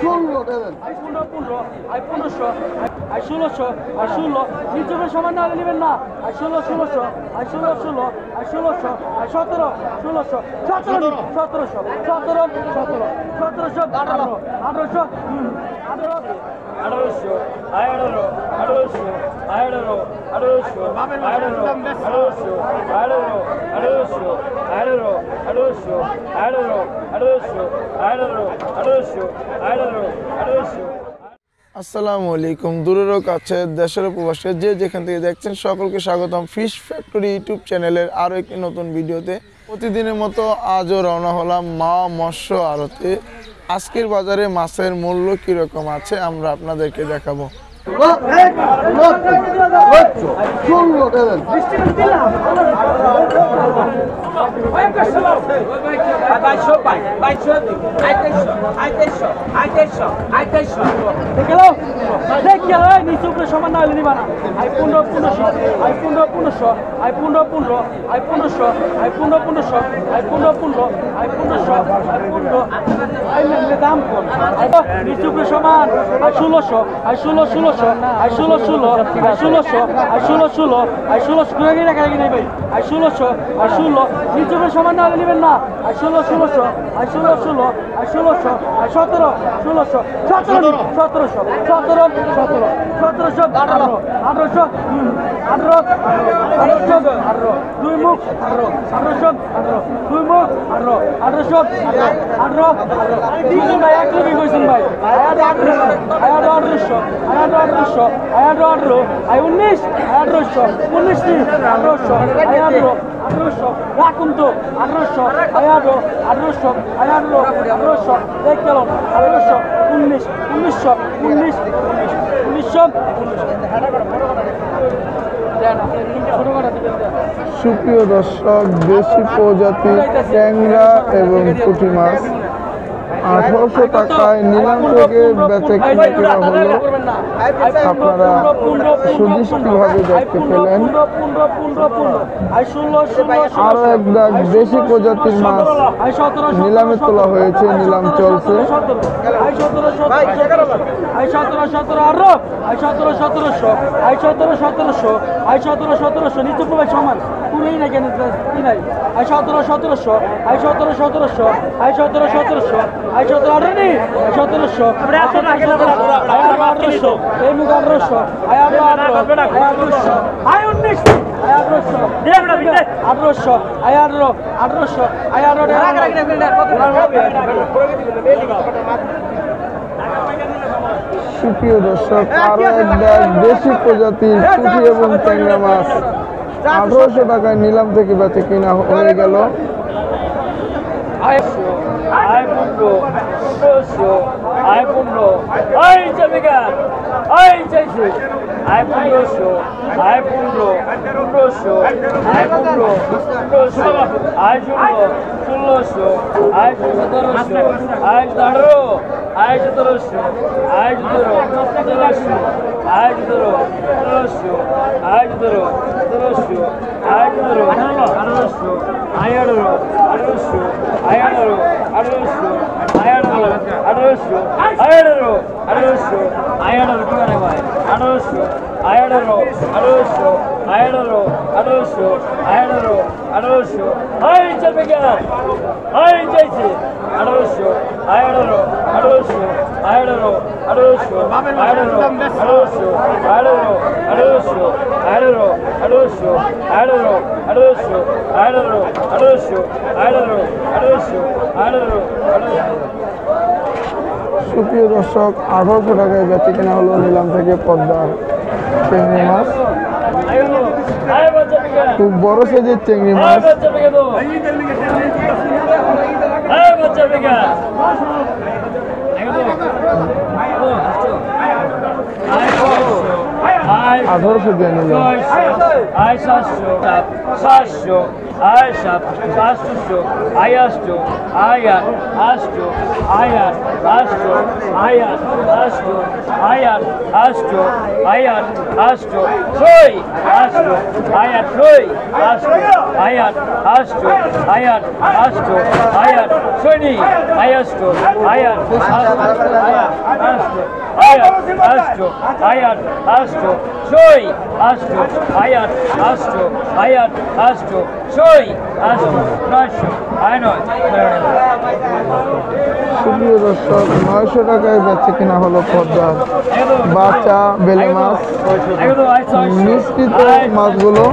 ষোলো দেবেন আই পনেরোশো আই ষোলোশো আই ষোলো নিচে সমান না হলে নেবেন না আই ষোলো ষোলোশো আই সতেরো সতেরো সতেরো সতেরো সতেরোশো আঠারো আঠারোশো আঠারোশো আঠারো আঠারোশো আঠারো আঠারোশো আঠারো আঠারোশো আঠারো আঠারোশো আঠারো আঠারোশো আঠারো আঠারোশো আঠারো আঠারোশো আঠারো আঠারোশো আসসালামু আলাইকুম দূরেরও কাছে দেশের প্রবাসে যে যেখান থেকে দেখছেন সকলকে স্বাগতম ফিশ ফ্যাক্টরি ইউটিউব চ্যানেলের আরও একটি নতুন ভিডিওতে প্রতিদিনের মতো আজও রওনা হলাম মা মৎস্য আড়তে আজকের বাজারে মাছের মূল্য কীরকম আছে আমরা আপনাদেরকে দেখাবো। সমান না হলে নিবা না আই পনেরো পনেরোশো আই পনেরো পনেরোশো আই পনেরো পনেরো আই পনেরোশো আই পনেরো পনেরোশো আই পনেরো পনেরো আই পনেরোশো আই পনেরো আই দাম কম আই নিচে সমান আই ষোলোশো আই ষোলো ষোলোশো আই ষোলো ষোলো আই ষোলোশো আর ষোলো ষোলো আর ষোলোশো রাখা রাখি নেই ভাই ষোলোশো আই ষোলো নিচে সমান না হলে নেবেন না আই ষোলো ষোলোশো আই ষোলো ষোলো আই ষোলোশো আই সতেরো ষোলোশো সতেরো সতেরোশো সতেরো সতেরো সতেরোশো আঠারো আঠারোশো আঠারো আঠারোশো আঠারো দুই মুখ আঠারো আঠারোশো আঠারো দুই মুখ আঠারো আঠারোশো আঠারো দুজন ভাই এক লোকই কইছেন ভাই। আয়াটো আঠারোশো আয়াটো আঠারোশো আয়াটো আঠারো আয় উনিশ আঠারোশো উনিশ আঠারোশো আয়াটো আঠারোশো রাখুন তো আঠারোশো আয়ারো আঠারোশো আয়ারো আঠারোশো এক গেল, আঠারোশো, উনিশ, উনিশশো, উনিশ উনিশ, উনিশশো, সুপ্রিয় দর্শক, দেশি প্রজাতির ট্যাংরা এবং পুঁটি মাছ আঠারোশো টাকায় নিলাম থেকে বেচে কিনে কেনা হলো। আপনারা সুদৃষ্টিভাবে দেখতে পেলেন। আরও এক দাগ দেশি প্রজাতির মাছ নিলামে তোলা হয়েছে, নিলাম চলছে। সতেরোশো সতেরোশো সমান। নাই কেন কি নাই আই সতেরো সতেরোশো আই সতেরো সতেরোশো আই সতেরো সতেরোশো আই সতেরো আঠারো নি আই সতেরোশো আঠারোশো এই মুখ আঠারোশো আই আঠারো আঠারো আই আঠারোশো আই উনিশ আই আঠারোশো আঠারোশো আই আঠারো আঠারোশো আই সুপ্রিয় দর্শক আরও এক দাগ দেশি প্রজাতির পুঁটি এবং ট্যাংরা মাছ আঠারোশো টাকায় নিলাম থেকে বেচে কিনা হয়ে গেল। আইশো আয় পনেরোশো আয় পনেরো পনেরোশো আয় পনেরো পনেরোশো আয় ষোলো ষোলোশো আয় সতেরোশো আয় আঠারো আয় সতেরোশো আয় সতেরো সতেরোশো আয় সতেরো সতেরোশো আয় সতেরো সতেরোশো আয় সতেরো আঠারোশো আয় আঠারো আঠারোশো আয় আঠারো আঠারোশো আঠারোশো আই আঠারো আঠারোশো আই আঠারো কি মানে ভাই আঠারোশো আই আঠারো আঠারোশো আই আঠারো আঠারোশো আই আঠারো আঠারোশো আই চলবে কেন আই চাইছে আঠারোশো আই আঠারো আঠারোশো আই আঠারো আঠারোশো আই আঠারো আঠারোশো আই আঠারো সুপ্রিয় দর্শক, আঠারোশো টাকায় বেচে কেনা হলো নিলাম থেকে পদ্মার চিংড়ি মাছ। খুব বড় সাইজের চিংড়ি মাছ বাচ্চা বিজ্ঞান আয় বাচ্চা বিজ্ঞান আয় আয় আঠারোশো ছয়শো আয় সাতশো সাত সাতশো আয় সাত সাতশো আয় আটশো আয় আট আটশো আয় আট আটশো আয় আট আটশো আয় আট আটশো আয় আট আটশো ছয় আটশো আয় আট ছয় আটশো আয় আট আটশো আয় আট আটশো আয় আট শনি আয় আটশো আয় আট আটশো আয় আট আটশো আয় আট আটশো আয় আসছো আয়াত ছয় আয়াত আয় আট আসছো আয় আট ছয় আটশো নয়শো আয় নয় সুপ্রিয় দর্শক নয়শো টাকায় যাচ্ছে কিনা হলো পদ্মার বাচ্চা বেলে মাছ মিশ্রিত মাছগুলো।